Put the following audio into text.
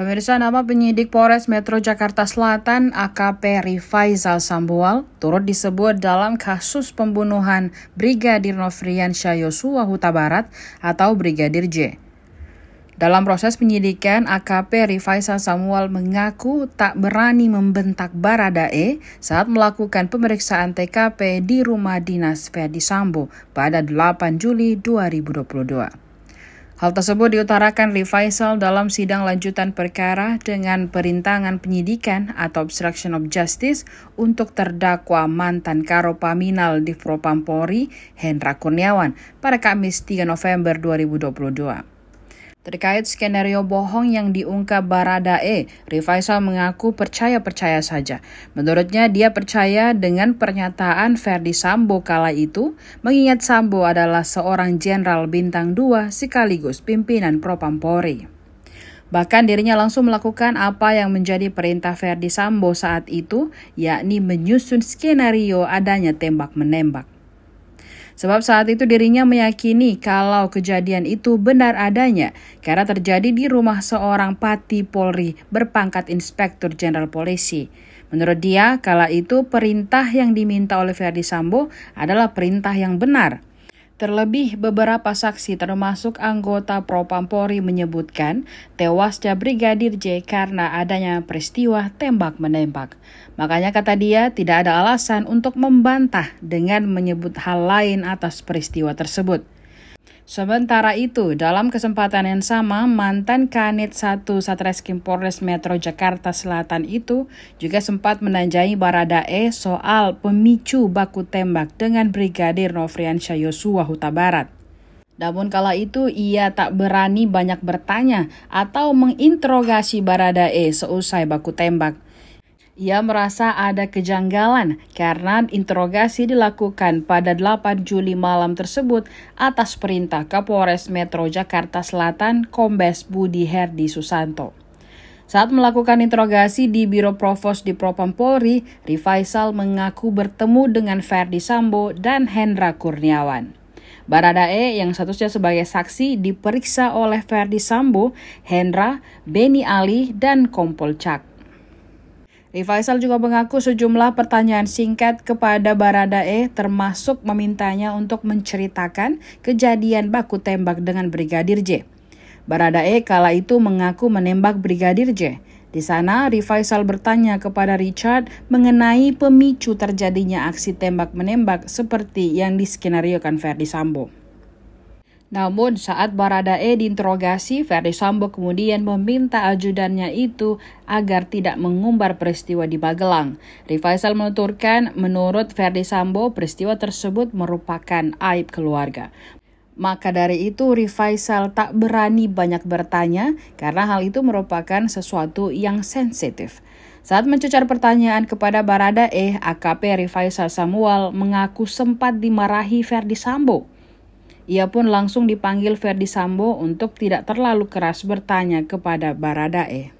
Pemirsa nama penyidik Polres Metro Jakarta Selatan AKP Rifaizal Sambual turut disebut dalam kasus pembunuhan Brigadir Nofrian Yosua Huta Barat atau Brigadir J. Dalam proses penyidikan, AKP Rifaizal Samuel mengaku tak berani membentak Baradae saat melakukan pemeriksaan TKP di rumah dinas Ferdi Sambo pada 8 Juli 2022. Hal tersebut diutarakan Rifaisal dalam sidang lanjutan perkara dengan perintangan penyidikan atau obstruction of justice untuk terdakwa mantan Karo Paminal di Propampori Hendra Kurniawan pada Kamis 3 November 2022. Terkait skenario bohong yang diungkap Baradae, Rifaisal mengaku percaya-percaya saja. Menurutnya, dia percaya dengan pernyataan Ferdi Sambo kala itu, mengingat Sambo adalah seorang jenderal bintang 2 sekaligus pimpinan Propampori. Bahkan dirinya langsung melakukan apa yang menjadi perintah Ferdi Sambo saat itu, yakni menyusun skenario adanya tembak-menembak. Sebab saat itu dirinya meyakini kalau kejadian itu benar adanya karena terjadi di rumah seorang pati Polri berpangkat Inspektur Jenderal Polisi. Menurut dia, kala itu perintah yang diminta oleh Ferdi Sambo adalah perintah yang benar. Terlebih beberapa saksi termasuk anggota Propampori menyebutkan tewasnya Brigadir J karena adanya peristiwa tembak-menembak. Makanya kata dia tidak ada alasan untuk membantah dengan menyebut hal lain atas peristiwa tersebut. Sementara itu, dalam kesempatan yang sama, mantan Kanit 1 Satreskrim Polres Metro Jakarta Selatan itu juga sempat menanjai Baradae soal pemicu baku tembak dengan Brigadir Nofriansyah Yosua Huta Barat. Namun kala itu ia tak berani banyak bertanya atau menginterogasi Baradae seusai baku tembak. Ia merasa ada kejanggalan karena interogasi dilakukan pada 8 Juli malam tersebut atas perintah Kapolres Metro Jakarta Selatan Kombes Budi Herdi Susanto. Saat melakukan interogasi di Biro Provos di Propam Polri, Rifaisal mengaku bertemu dengan Ferdi Sambo dan Hendra Kurniawan. Baradae yang statusnya sebagai saksi diperiksa oleh Ferdi Sambo, Hendra, Beni Ali, dan Kompol Cak. Rifaisal juga mengaku sejumlah pertanyaan singkat kepada Baradae termasuk memintanya untuk menceritakan kejadian baku tembak dengan Brigadir J. Baradae kala itu mengaku menembak Brigadir J. Di sana, Rifaisal bertanya kepada Richard mengenai pemicu terjadinya aksi tembak-menembak seperti yang diskenariokan Ferdi Sambo. Namun saat Baradae diinterogasi, Ferdi Sambo kemudian meminta ajudannya itu agar tidak mengumbar peristiwa di Magelang. Rifaisal menuturkan menurut Ferdi Sambo peristiwa tersebut merupakan aib keluarga. Maka dari itu Rifaisal tak berani banyak bertanya karena hal itu merupakan sesuatu yang sensitif. Saat mencecar pertanyaan kepada Baradae, AKP Rifaisal Samuel mengaku sempat dimarahi Ferdi Sambo. Ia pun langsung dipanggil Ferdi Sambo untuk tidak terlalu keras bertanya kepada Baradae.